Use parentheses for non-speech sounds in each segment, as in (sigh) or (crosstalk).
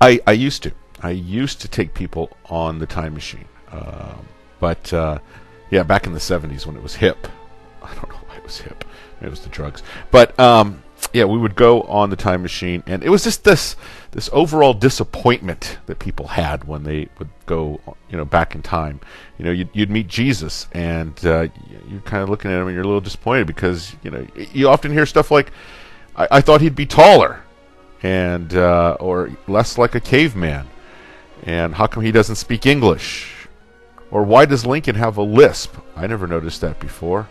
I, I used to. I used to take people on the time machine. Um, but uh, yeah, back in the 70s when it was hip. (laughs) I don't know why it was hip. It was the drugs. But um, yeah, we would go on the time machine, and it was just this this overall disappointment that people had when they would go, you know, back in time. You know, you'd, you'd meet Jesus, and uh, you're kind of looking at him, and you're a little disappointed because you know you often hear stuff like, "I, I thought he'd be taller," and uh, or less like a caveman, and how come he doesn't speak English? Or why does Lincoln have a lisp? I never noticed that before.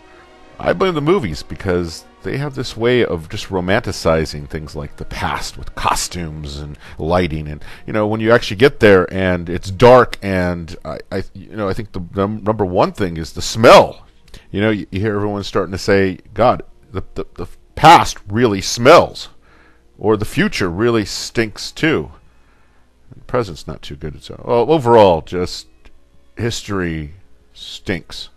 I blame the movies because they have this way of just romanticizing things like the past with costumes and lighting and you know when you actually get there and it's dark and I, I you know I think the num- number one thing is the smell you know you, you hear everyone starting to say God the, the the past really smells or the future really stinks too. The present's not too good so overall just history stinks